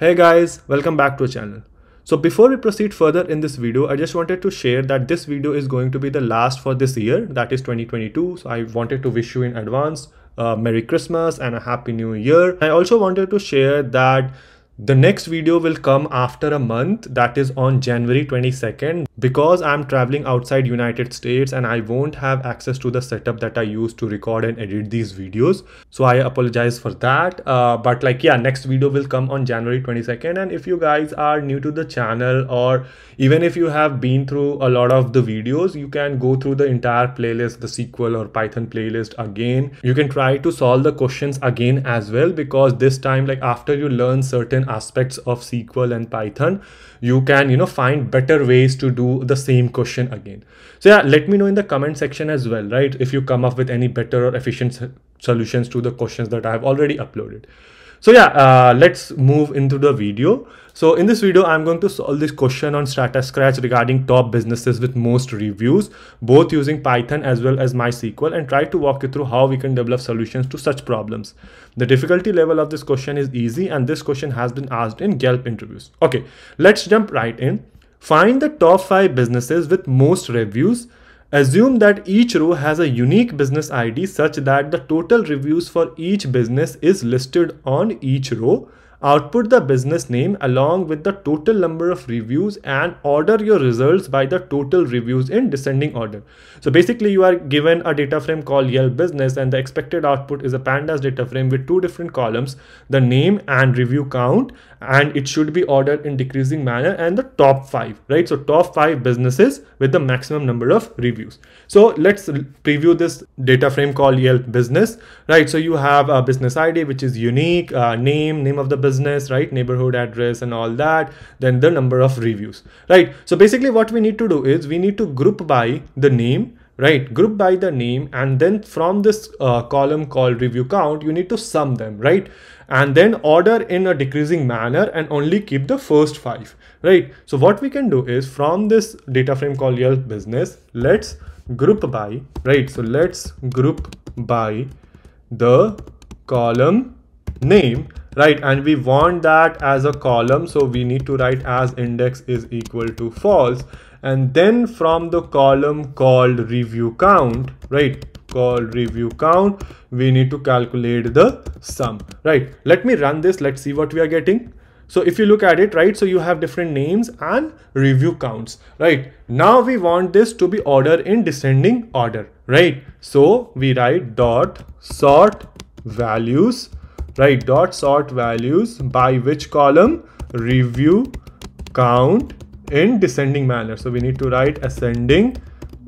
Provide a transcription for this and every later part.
Hey guys, welcome back to our channel. So before we proceed further in this video, I just wanted to share that this video is going to be the last for this year, that is 2022. So I wanted to wish you in advance uh, Merry Christmas and a Happy New Year. I also wanted to share that the next video will come after a month that is on January 22nd because I'm traveling outside United States and I won't have access to the setup that I use to record and edit these videos. So I apologize for that. Uh, but like yeah, next video will come on January 22nd and if you guys are new to the channel or even if you have been through a lot of the videos, you can go through the entire playlist, the SQL or Python playlist again. You can try to solve the questions again as well because this time like after you learn certain aspects of SQL and Python, you can, you know, find better ways to do the same question again. So yeah, let me know in the comment section as well, right? If you come up with any better or efficient solutions to the questions that I have already uploaded. So yeah, uh, let's move into the video. So in this video, I'm going to solve this question on Scratch regarding top businesses with most reviews, both using Python as well as MySQL and try to walk you through how we can develop solutions to such problems. The difficulty level of this question is easy and this question has been asked in Yelp interviews. Okay, let's jump right in. Find the top five businesses with most reviews Assume that each row has a unique business ID such that the total reviews for each business is listed on each row output the business name along with the total number of reviews and order your results by the total reviews in descending order. So basically you are given a data frame called Yelp business and the expected output is a pandas data frame with two different columns, the name and review count and it should be ordered in decreasing manner and the top five, right? So top five businesses with the maximum number of reviews. So let's preview this data frame called Yelp business, right? So you have a business ID, which is unique, uh, name, name of the business business, right? Neighborhood address and all that. Then the number of reviews, right? So basically what we need to do is we need to group by the name, right? Group by the name. And then from this uh, column called review count, you need to sum them, right? And then order in a decreasing manner and only keep the first five, right? So what we can do is from this data frame called Yelp business, let's group by, right? So let's group by the column name right and we want that as a column so we need to write as index is equal to false and then from the column called review count right called review count we need to calculate the sum right. Let me run this let's see what we are getting. So if you look at it right so you have different names and review counts right. Now we want this to be ordered in descending order right. So we write dot sort values right dot sort values by which column? Review count in descending manner so we need to write ascending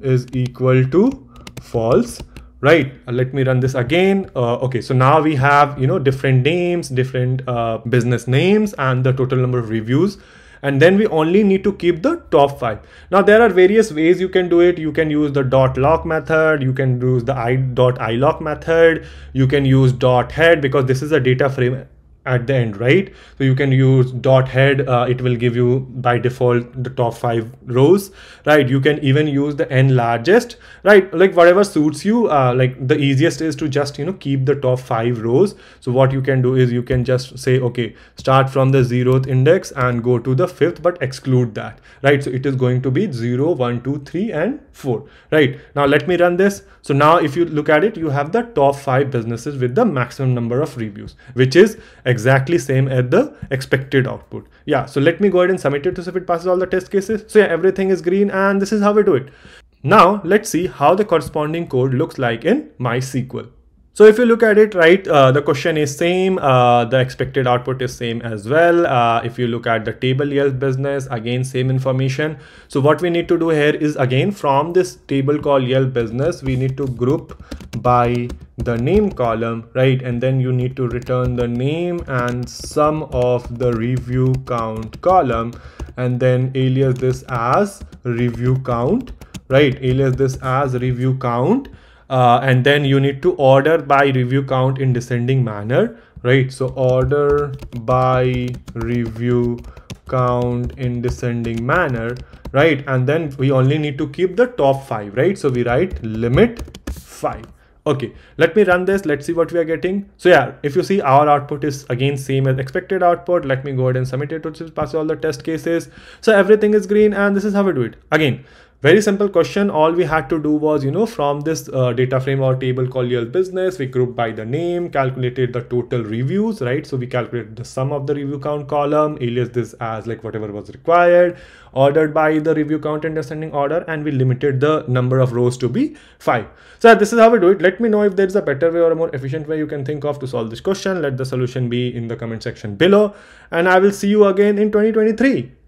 is equal to false right uh, let me run this again uh, okay so now we have you know different names different uh, business names and the total number of reviews and then we only need to keep the top five. Now there are various ways you can do it. You can use the dot loc method. You can use the i dot iloc method. You can use dot head because this is a data frame at the end right? So you can use dot head uh, it will give you by default the top five rows right? You can even use the n largest right? Like whatever suits you uh, like the easiest is to just you know keep the top five rows. So what you can do is you can just say okay start from the zeroth index and go to the fifth but exclude that right? So it is going to be 0 1 2 3 and 4 right? Now let me run this. So now if you look at it you have the top five businesses with the maximum number of reviews which is exactly same as the expected output. Yeah, so let me go ahead and submit it to see if it passes all the test cases. So yeah, everything is green and this is how we do it. Now let's see how the corresponding code looks like in MySQL. So if you look at it, right, uh, the question is same, uh, the expected output is same as well. Uh, if you look at the table Yelp business, again, same information. So what we need to do here is again, from this table called Yelp business, we need to group by the name column, right? And then you need to return the name and sum of the review count column, and then alias this as review count, right? Alias this as review count uh, and then you need to order by review count in descending manner right so order by review count in descending manner right and then we only need to keep the top five right so we write limit five Okay, let me run this. Let's see what we are getting. So yeah, if you see our output is again same as expected output. Let me go ahead and submit it to pass all the test cases. So everything is green and this is how we do it. Again, very simple question. All we had to do was, you know, from this uh, data frame or table called Yelp business, we grouped by the name, calculated the total reviews, right? So we calculated the sum of the review count column, alias this as like whatever was required, ordered by the review count in descending order, and we limited the number of rows to be five. So this is how we do it. Let me know if there's a better way or a more efficient way you can think of to solve this question. Let the solution be in the comment section below, and I will see you again in 2023.